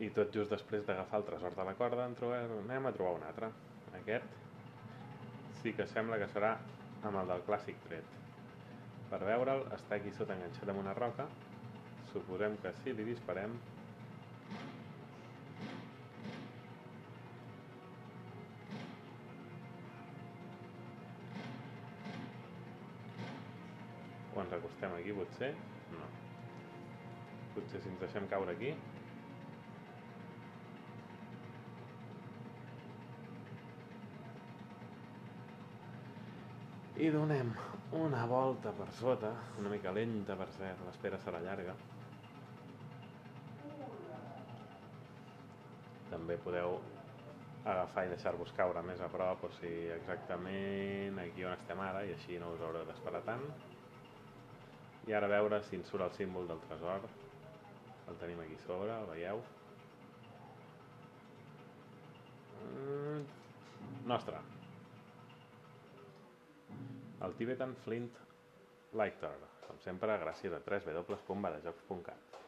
i tot just després d'agafar el tresor de la corda en trobem, anem a trobar un altre. Aquest sí que sembla que serà amb el del clàssic tret. Per veure'l està aquí sota enganxat amb una roca. Suposem que si li disparem o ens acostem aquí potser no potser si ens deixem caure aquí i donem una volta per sota una mica lenta per cert l'espera serà llarga. També podeu agafar i deixar-vos caure més a prop o sigui exactament aquí on estem ara i així no us haureu d'esperar tant. I ara veure si ens surt el símbol del tresor. El tenim aquí sobre, el veieu? Mm, el Tibetan Flint Lighter com sempre gràcies a www.badejocs.cat